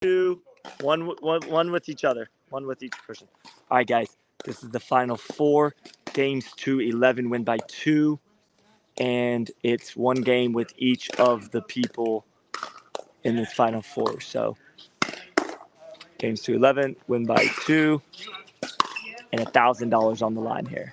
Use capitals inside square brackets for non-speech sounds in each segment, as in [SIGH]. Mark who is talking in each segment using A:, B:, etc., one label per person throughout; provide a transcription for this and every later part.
A: two, one, one, one with each other, one with each person. All right, guys, this is the final four games to 11 win by two, and it's one game with each of the people in this final four. So games to 11, win by two, and a thousand dollars on the line here.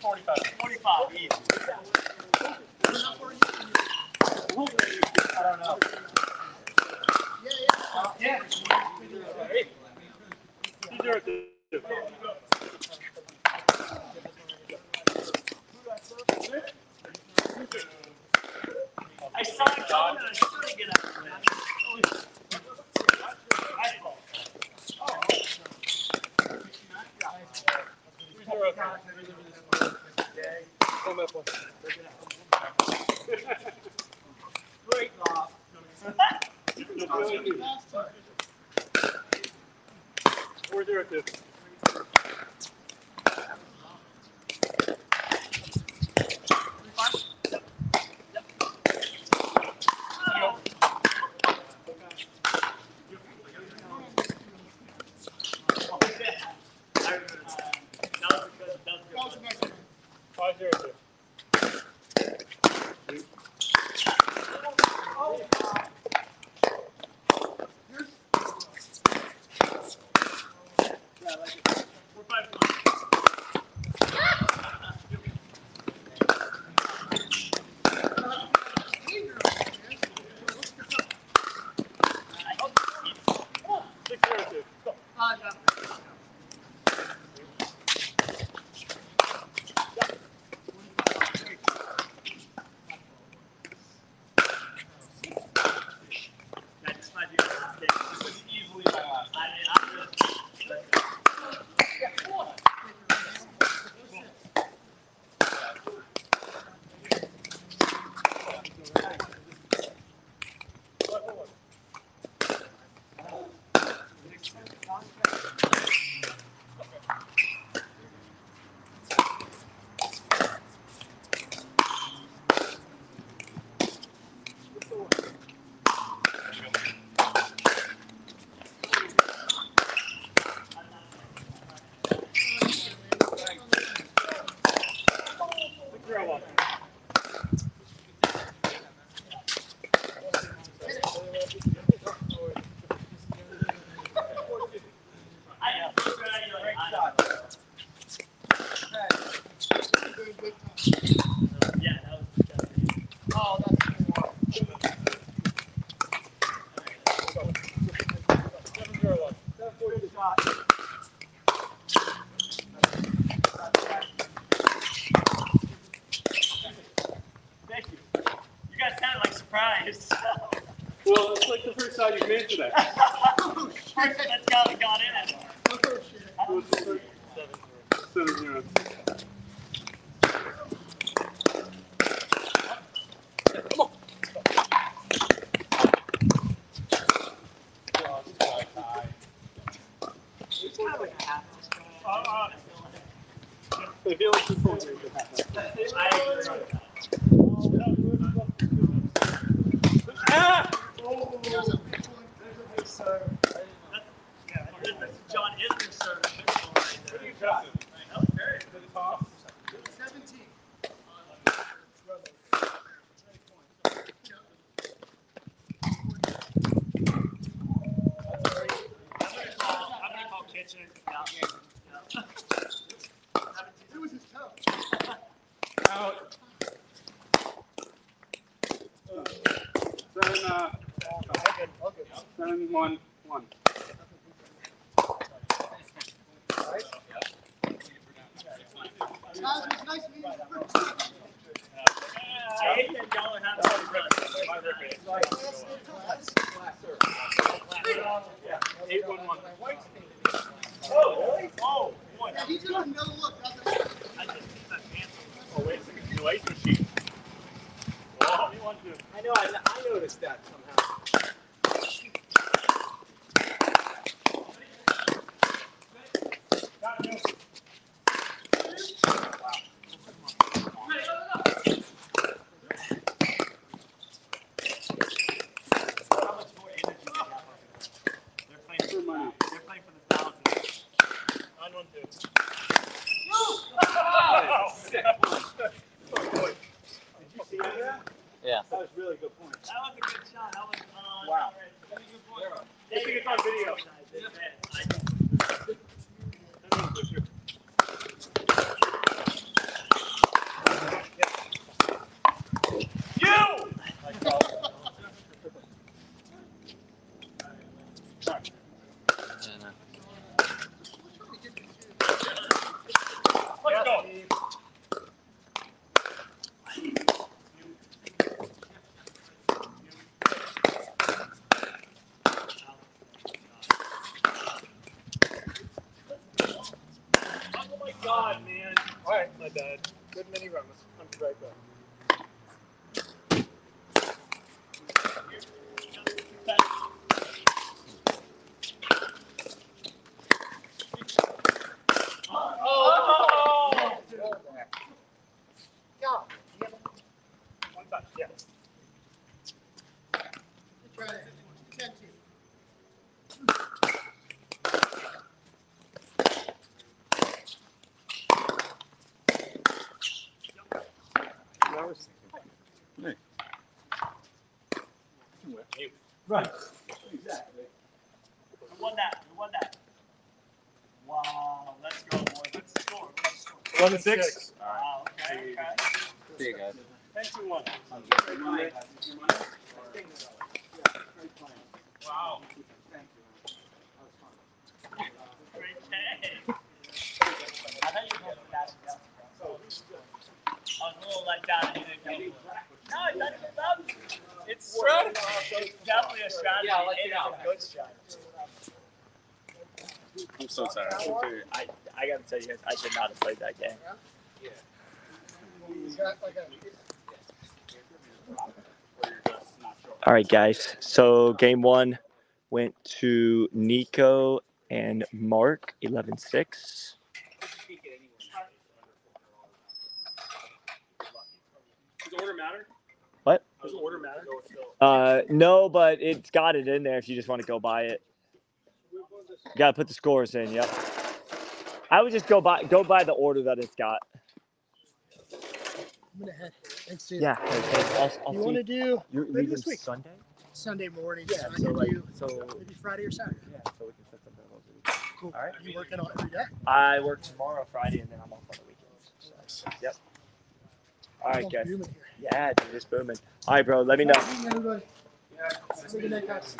A: 45.
B: John Isner service.
A: Right there.
B: That was very
A: good.
C: everyone. Score.
D: One six.
C: Wow, okay, okay.
E: See you guys.
C: Ten to one. Wow. Great day. I thought you were going for that. I was a little let down. and you didn't it. No, it's not even about. It's strategy. It's definitely a strategy.
E: Yeah, I'll let you
C: and
E: know.
C: It's a good strategy.
E: I'm so tired.
A: Dude, I, I gotta tell you guys, I should not have played that game.
F: He's got like a.
A: All right, guys. So game one went to Nico and Mark, 11 6.
C: Does order matter?
A: What?
C: Does order matter?
A: Uh, no, but it's got it in there if you just want to go by it. You gotta put the scores in. Yep. I would just go by go by the order that it's got.
F: I'm gonna head. Thanks, dude.
A: Yeah. okay, I'll, I'll
F: You
A: see.
F: want to do
A: You're
F: maybe this week.
A: Sunday.
F: Sunday morning?
A: Yeah.
F: so
A: So like,
F: do
A: so
F: maybe Friday or Saturday.
A: yeah, so we can set something up over the weekend.
F: Cool.
A: All right.
F: You working on every day?
A: I work tomorrow, Friday, and then I'm off on the weekends. So, yep. All right, guys.
F: booming.
A: Yeah, dude, it's booming. All right, bro. Let me know.
F: Everybody. Have a good night, guys.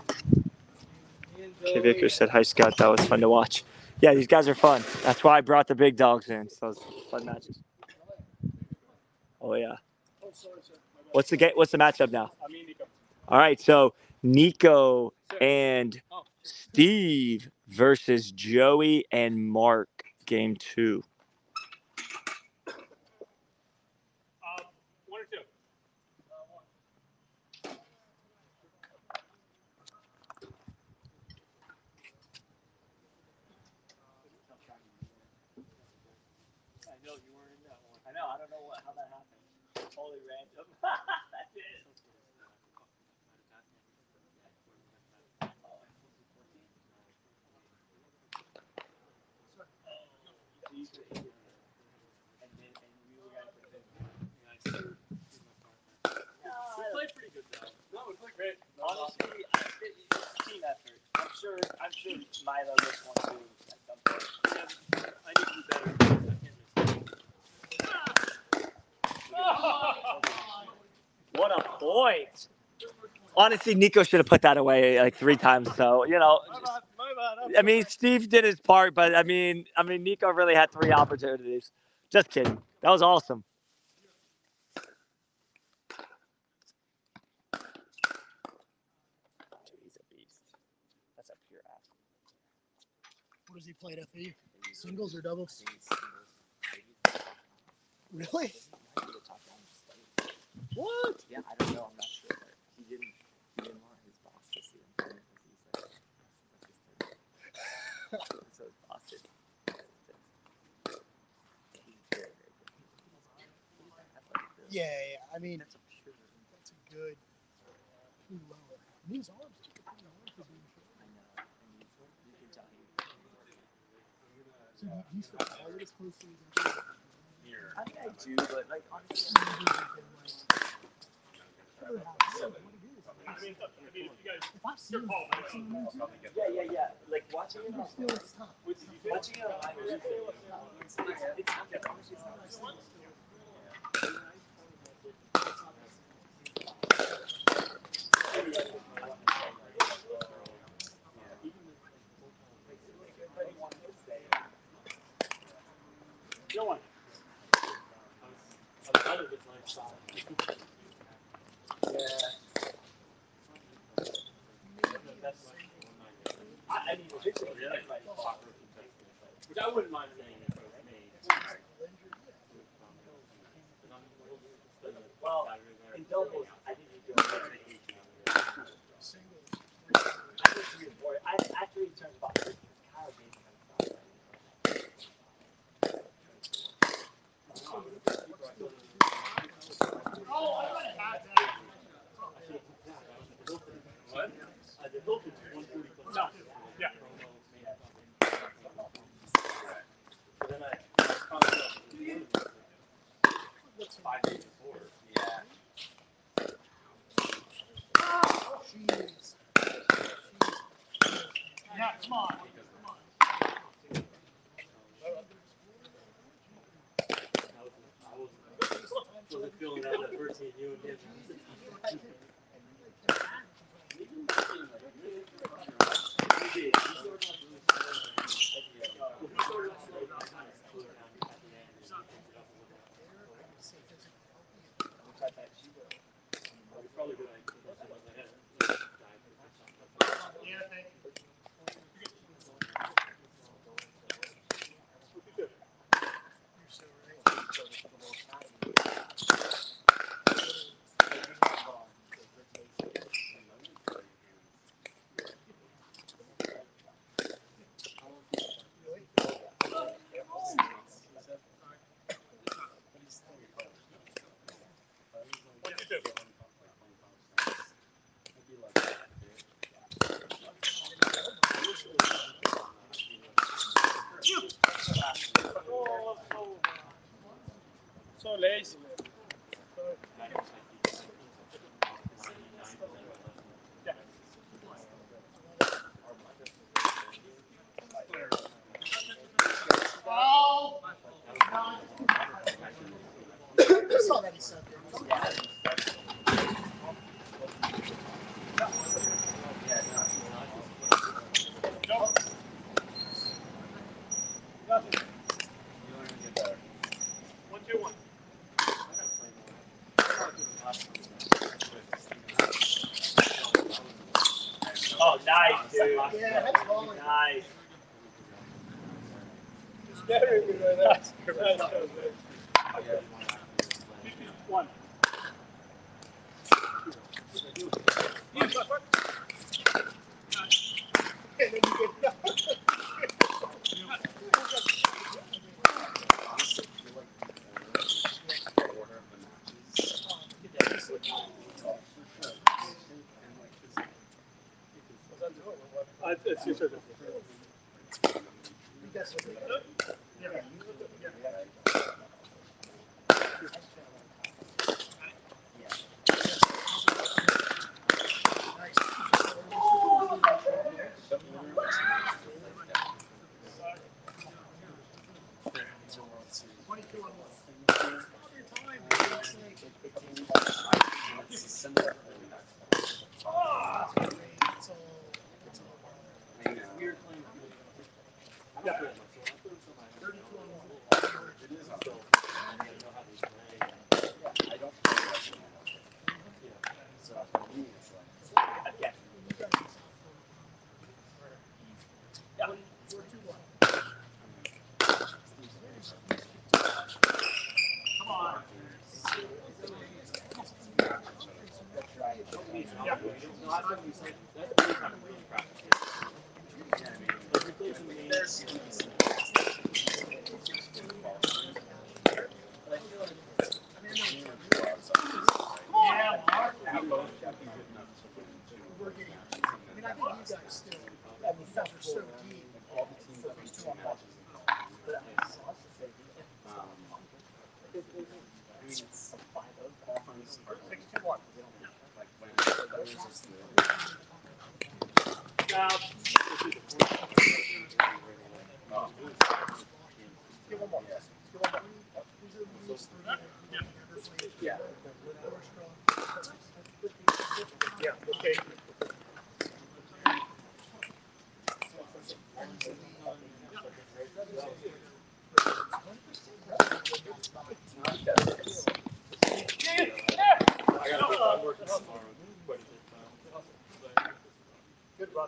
A: K Vickers said, "Hi, Scott. That was fun to watch." Yeah, these guys are fun. That's why I brought the big dogs in. So it's fun matches. Oh yeah. What's the game? What's the matchup now? All right, so Nico and Steve versus Joey and Mark. Game two.
C: Uh, one or two. I know you were in that one. I know. I don't know what, how that happened. Totally random. That's it. We played pretty good though. [LAUGHS] No, we played great.
A: Honestly, I, team effort. I'm sure. I'm sure Milo this one too at some point.
C: I need to do better.
A: What! Honestly, Nico should have put that away like three times. So you know,
C: My bad, my bad.
A: I mean, Steve did his part, but I mean, I mean, Nico really had three opportunities. Just kidding. That was awesome. He's a beast. That's a pure athlete.
F: What does he play at FAU? Singles or doubles? Really? What?
A: Yeah, I don't know. I'm not sure. He didn't. He didn't want his boss to see him because he's like, that's his so his boss did. He's very, very good. He's an athletic build.
F: Yeah, yeah. I mean,
A: That's a pure.
F: that's a good lower. I mean, his arms took a pretty hard for being short.
A: I know. And you, you can tell he.
F: So he's the hardest close here.
A: I mean, I do, but like honestly.
C: I mean, I mean, if you guys,
F: if you're Paul,
A: yeah, yeah, yeah. Like watching it
F: on still it's tough.
A: Watching it on live, it's, it's, it's not
C: it's. I wouldn't mind.
F: Come on.
C: Was feeling that first you and him?
A: Nice.
D: Yeah, that's.
A: Nice.
F: Scaring me right now. That's.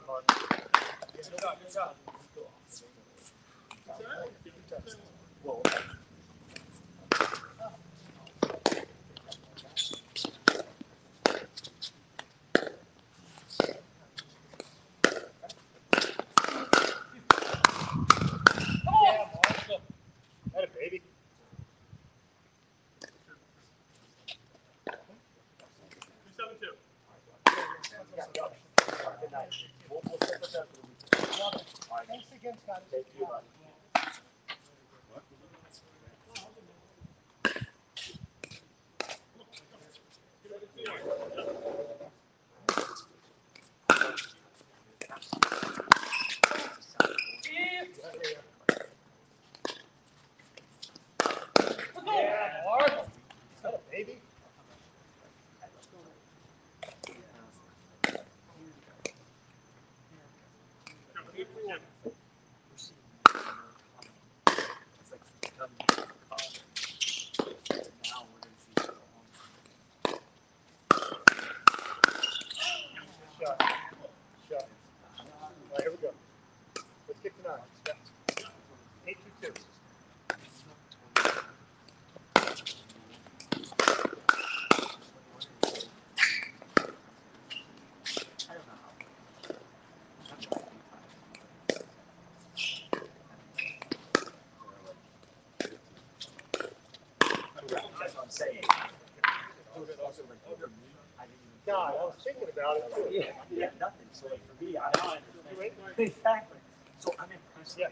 F: Good job. Good job.
C: God, I was thinking about it too.
A: Yeah, yeah, nothing. So like for me, I
C: don't [LAUGHS] understand.
A: Exactly. So I'm impressed.
C: Yeah.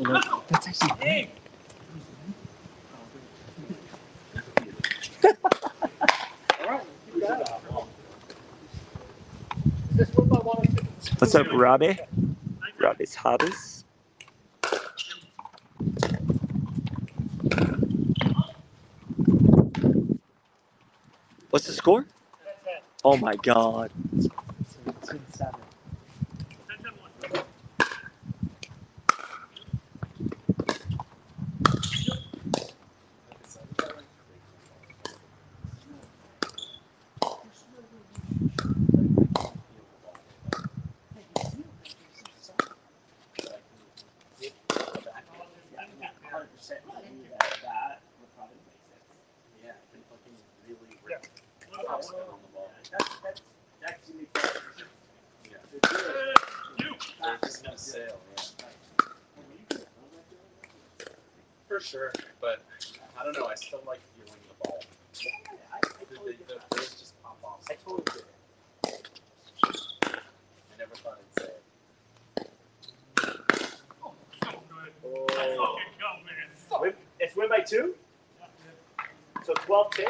C: One
A: or two?
C: What's up, Robbie? Robbie's hobbies. What's the score? Oh my god.
E: Yeah, and fucking really
A: Yeah.
E: rip Thompson on the ball. Yeah. They're just gonna sail, yeah. For sure, but I don't know. I still like feeling the ball. The, the, the players just pop off. I totally did I never thought I'd say it.
A: Win, it's win by two? So 12 10?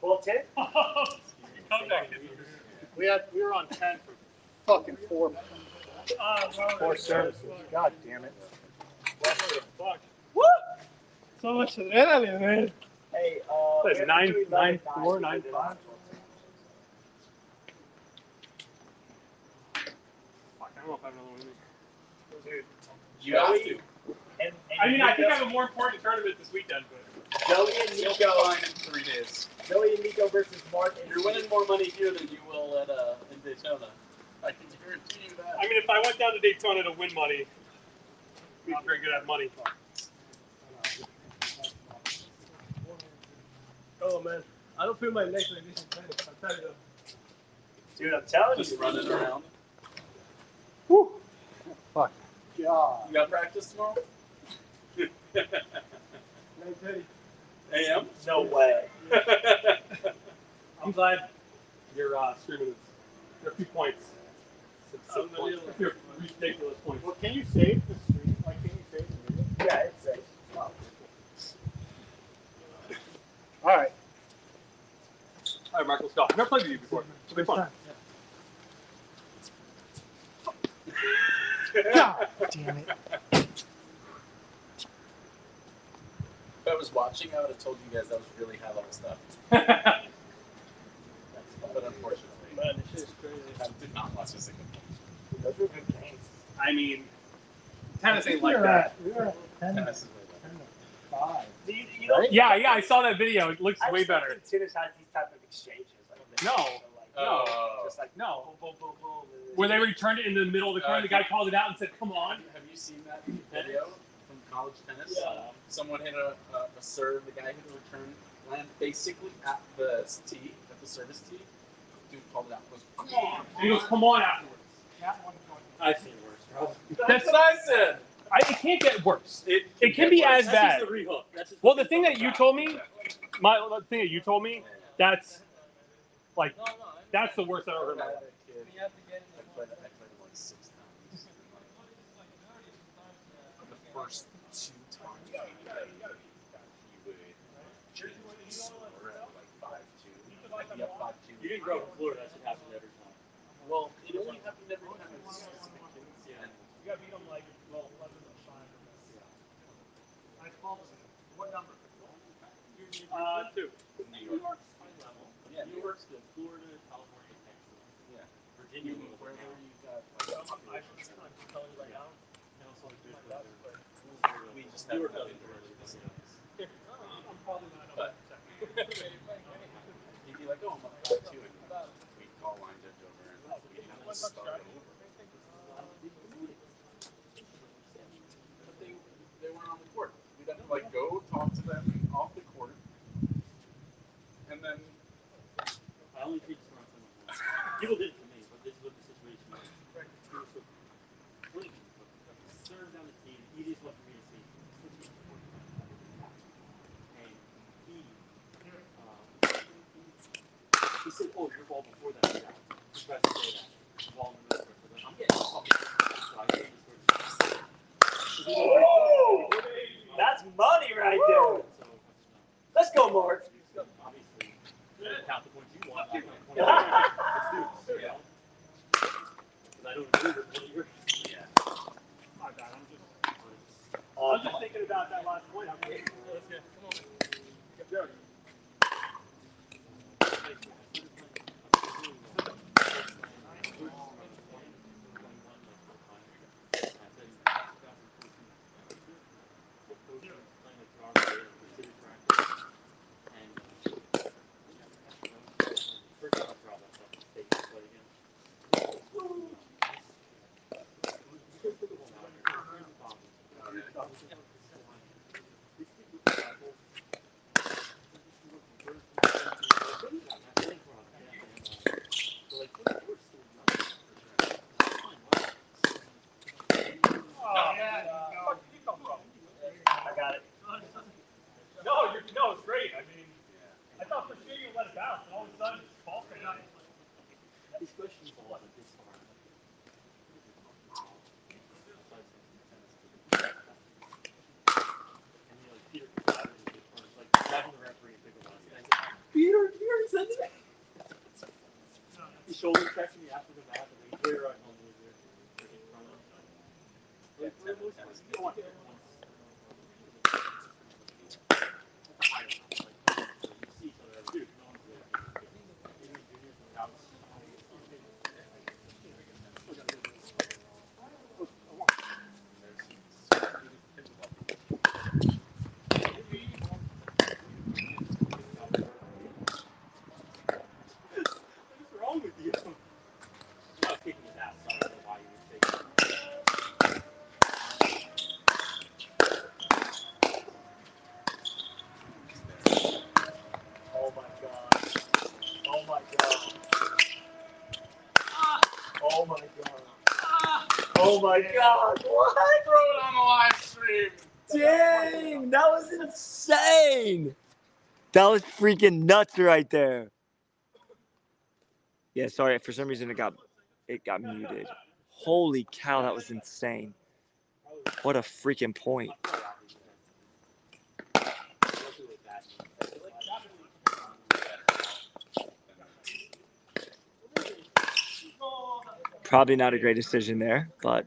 A: 12 10? [LAUGHS] We had we were on 10 for fucking four four services. God damn it.
G: So much adrenaline, man.
C: Hey, uh,
G: What is it, nine, nine, four, nine, five? Fuck, I don't know if I have another one. in me.
A: Dude,
E: You have
A: Joey-
E: to.
A: and, and
G: I mean, I think I have a more important tournament this weekend, but
A: Joey and Nico.
E: fine in three days.
A: Joey and Nico versus Mark and
E: You're winning more money here than you will at uh, in Daytona. I can guarantee you that.
G: I mean, if I went down to Daytona to win money, I'm not very good at money. Man, I don't feel my legs like this in tennis. I'm telling you.
A: Dude, I'm telling
E: Just
A: you.
E: running around.
A: Whew. Fuck. God.
E: You got practice tomorrow? AM?
A: No way.
G: I'm glad you're uh, streaming this. There are a few points. Some points. A ridiculous points.
A: Well, can you save the stream? Like, can you save the video? Yeah, it's safe. All right.
G: All right, Mark, let's go. I've never played with you before. It'll be fun. [LAUGHS]
A: God damn it.
E: If I was watching, I would have told you guys that was really high level stuff. [LAUGHS] But unfortunately,
G: Man, this shit is crazy.
E: I did not watch a single one.
A: Those were good games.
G: I mean, tennis ain't like that.
A: We were at 10
E: Tennis is way better.
A: 5. Do you, you know, Right?
G: Yeah, yeah, I saw that video. It looks
A: I
G: way
A: just don't
G: better.
A: think Tennis has these type of exchanges. Like.
G: No.
A: So, like,
E: Oh.
A: Just like
G: No.
A: boom, boom, boom, boom.
G: Where they returned it in the middle of the court, uh, the guy called it out and said, "Come on."
E: Have you seen that video from college tennis?
A: Yeah.
E: Um, someone hit a, a, a serve, the guy hit a return, land basically at the tee, at the service tee. Dude called it out. Goes, come on!
G: He goes, "Come on!" Afterwards.
C: I've seen worse, bro.
E: That's what I said.
G: I, it can't get worse.
E: It,
G: It can be as
C: That's
G: bad.
C: just the. That's
G: Well, the thing that you told me, my the thing that you told me, that's like that's the worst I've ever heard. in my.
E: I played, it like six times. The first two times we played, he would change his score at like five two. Like five two.
C: You didn't grow up in Florida. That's what happens every time.
E: Well, it only happened every time with specific kids.
C: Yeah.
E: And
A: You got beat them like, well, 11 or 5 or Nice ball. What number?
G: Uh, two.
E: New York. Yeah,
C: good. Florida, California, Texas.
E: Yeah.
C: Virginia,
E: You,
C: where
E: wherever you got like, population center. We just have nothing to really listen to.
A: I'm probably not
E: But- He'd [LAUGHS] be like, oh, I'm up five two, we'd call line judge over and we'd have to start over. But they, they weren't on the court. We'd have to like go talk to them
C: only someone. People did it to me, but this is what the situation was. He was so the team, me to see. And he, he said,
G: oh, your ball before that was out. Say that. Ball in the middle. I'm getting fucking so
F: I
C: this That's money right there. Let's go, Mark. I'm just. Thinking about that last point. Okay, let's get. Come on. Man. Shoulder checks the after the match, and he's very right home with it. In front of him. Like, for the most part, you don't want to hit once. You see each other as dude, no one's there. Maybe juniors and scouts. What's wrong with you? I'm not kicking his ass, so I don't know why you would take it.
D: Oh my god. Oh my god. Oh my god. Oh my god. What?
G: Throw it on the live stream.
A: Dang, that was insane. That was freaking nuts right there. Yeah, sorry. For some reason, it got it got muted. Holy cow, that was insane. What a freaking point. Probably not a great decision there, but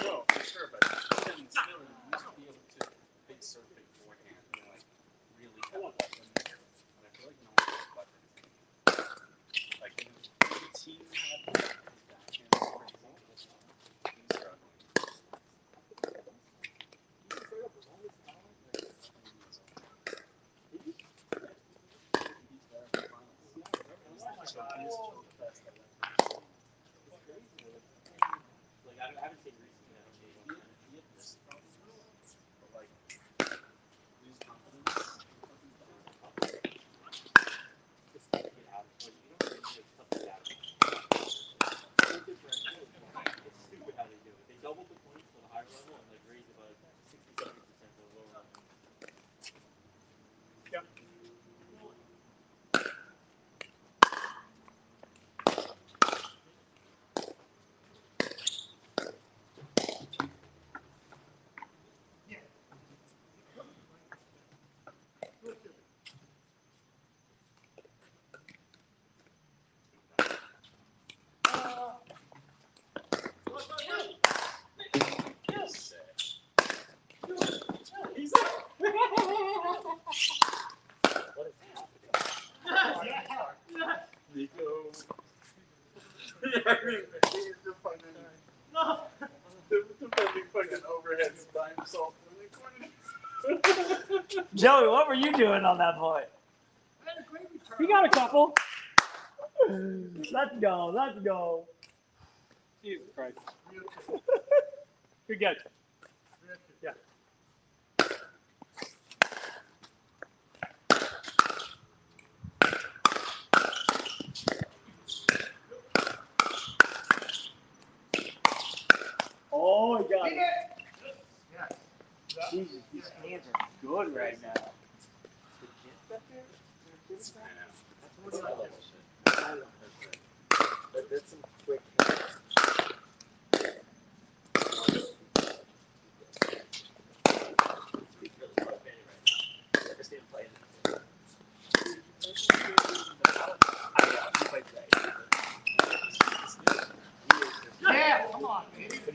C: No, for sure, but even still, you used to be able to surf beforehand, and like really. And I feel like no one has weapons. Like the team up all his talent, like, he's He just- he's there in the finals. He's like the best at that. It's crazy. Like I, I haven't seen recently. I don't know. He had, he had wrist problems, but like lose confidence. Just like get out. Like you don't really like stuff like that. They differentiate. It's stupid how they do it. They double the points for the higher level and like raise it by like 60, 70 percent for the lower level.
G: Yep.
C: Nico.
G: No.
C: Defending fucking overheads [LAUGHS] by himself in the corner.
A: Joey, what were you doing on that point?
G: You got a couple.
A: Let's go. Let's go.
G: Jesus Christ. [LAUGHS]
A: You're Good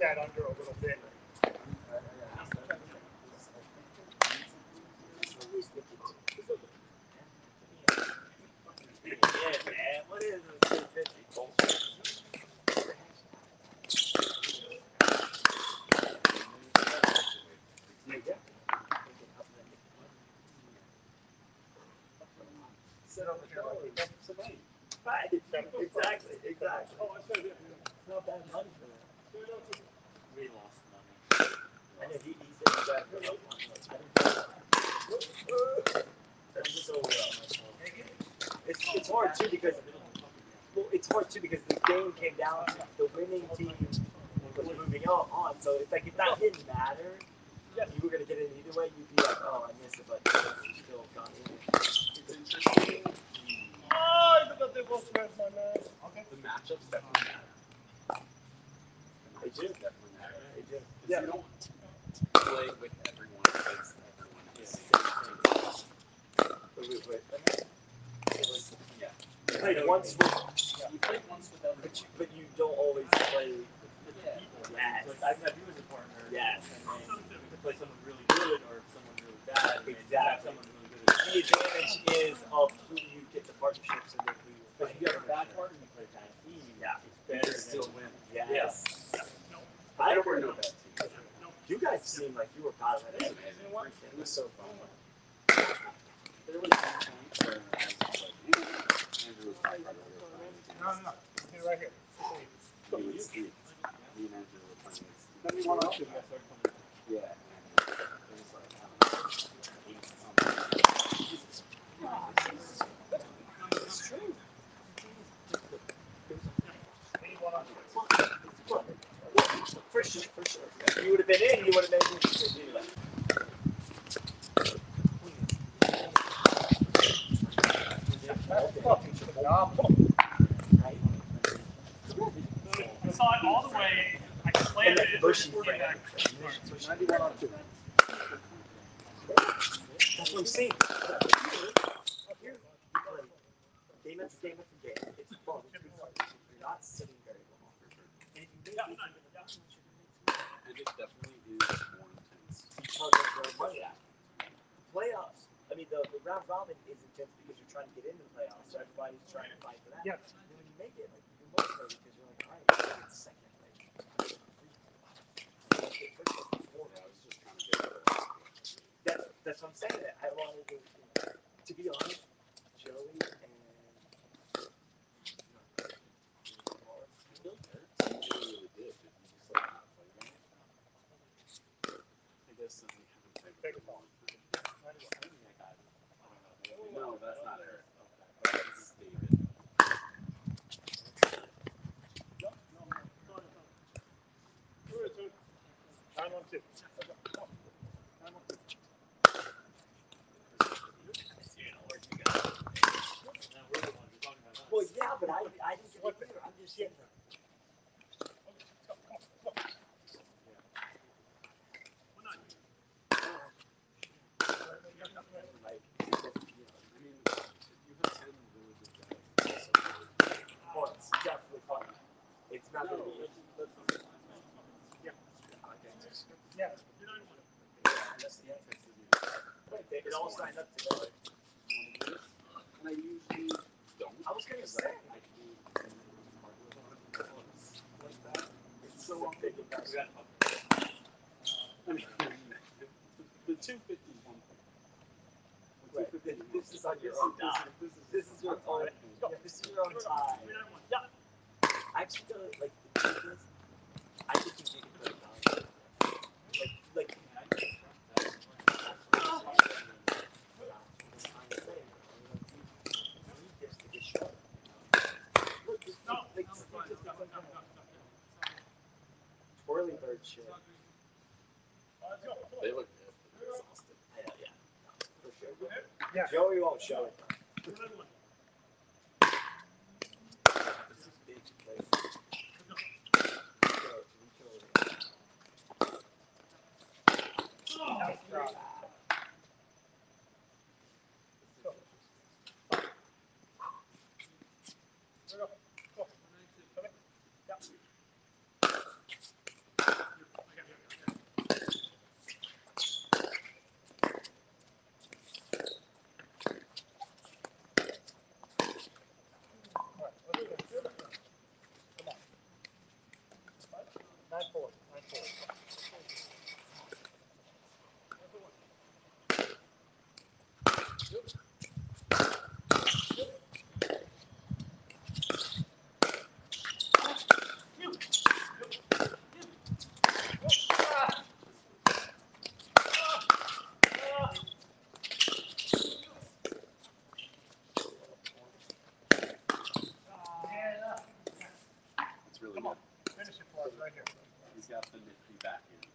A: that
D: under a little bit.
A: Yeah, man. What is this? 250 bullshit. Yeah, yeah. Sit on the shoulder.
E: Somebody.
A: Right. Exactly. Exactly.
D: Oh, I said it.
A: It's not bad money for that.
E: We lost money.
A: I know he, he said he got put up on it. I didn't That's so well. It's, hard too because well, it's hard too because the game came down to the winning team was moving on. So it's like if that didn't matter, you were gonna get it either way. You'd be like, oh, I missed it, but still got in.
D: Oh, I man.
E: The matchups definitely matter.
A: They do.
E: Definitely matter.
A: They do.
E: Yeah. You don't play with everyone against everyone.
A: Was,
E: Yeah.
A: you played once with,
E: You played once with everyone.
A: but you, but you don't always play.
E: With yeah.
A: Yes.
C: Like I've had you as a partner.
A: Yes.
C: And then you play someone really good or someone really bad.
A: Exactly.
C: Someone really good.
A: The advantage is of who you get the partnerships and who you
C: But if you have a bad partner, you play bad team.
A: Yeah.
C: It's better
E: You still win.
A: Yes.
E: No,
A: I
E: don't
A: agree.
E: no teams.
A: You guys seem like you were proud of
E: It
A: it.
E: was so fun. There was some points where I was just like, Andrew was probably right.
D: No, no, no. Stay right here.
E: He was. Me and Andrew were playing against.
D: Let me one up.
E: Yeah. It was like, I don't know, eight something. Jesus. It's true.
D: Any one up.
A: For sure, for sure. You would have been in, you would have been in.
G: I saw it all the way. I
E: two.
A: That's what I'm. Here, Game after game after game. It's fun. It's fun. You're not sitting very long. And if you make it,
E: And it definitely is more intense.
A: because of the money. Playoffs. I mean, the, the round robin is intense because you're trying to get into the playoffs, so everybody's trying to fight for that.
D: Yes.
A: And when you make it, like you're motivated because you're like, all right, second. Like,
E: Yeah, I was just trying to get it.
A: that's that's what I'm saying. That I wanted to, to be honest, Joey and
E: It really did. Did you just like not play them? I guess then we haven't played
A: Well, yeah, but I, I didn't get it either. I'm just saying. Oh, it's definitely funny. It's not gonna be.
D: Yeah.
A: They all up
C: I usually don't.
A: I was gonna say.
C: The two fifty.
A: This is on your own. This is your own. Yeah, this is your own time. I actually feel like the truth is, I think you did a great job. Like, like. Twirly bird shit.
C: They look exhausted.
A: Yeah, yeah, for sure.
D: Yeah.
A: Joey won't show it. This is big place.
D: Nice try. All right, let's go. Come on. Nine four, nine four.
C: It's really
D: Come on.
C: good.
D: Finish it for us right here.
C: He's got the nifty back end.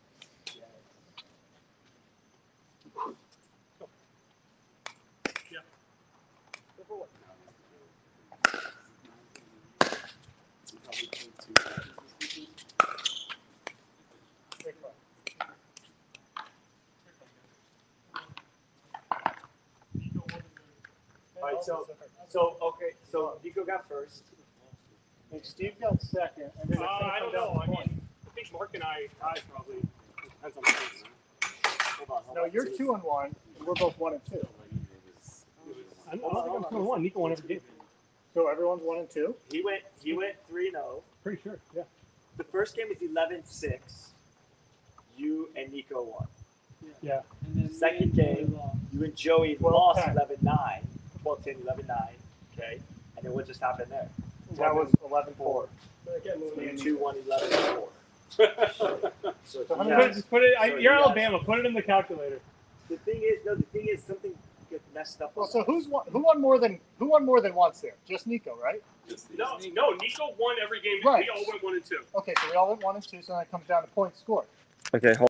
D: Go for what?
C: He probably played two matches this weekend.
D: Big fun.
A: All right, so- So, okay, so Nico got first.
D: And Steve got second, and then
G: Uh,
D: it's
G: I don't know. I mean, I think Mark and I tied probably. Depends on the case.
A: Hold on, hold
D: No,
A: on.
D: you're two and one, and we're both one and two.
C: It was, it was
G: I don't I don't think I'm two and one. Nico won every game.
D: So everyone's one and two.
A: He went. He went three zero.
G: Pretty sure. Yeah.
A: The first game was 11-6. You and Nico won.
G: Yeah.
A: Second game, you and Joey
D: Twelve
A: lost
D: ten.
A: 11-9. 12-10, 11-9. Okay, and then what just happened there?
D: That was eleven four.
A: You two won 11-4. [LAUGHS] So
D: So how
A: he
D: many-
A: has-
G: Just put it. I,
A: So
G: you're
A: you guys-
G: Alabama. Put it in the calculator.
A: the thing is, no, the thing is, something gets messed up.
D: Well, so who's won? Who won more than who won more than once there? Just Nico, right?
G: No, no. Nico won every game.
D: Right.
G: We all went one and two.
D: Okay, so we all went one and two. So then it comes down to points scored.
A: Okay, hold.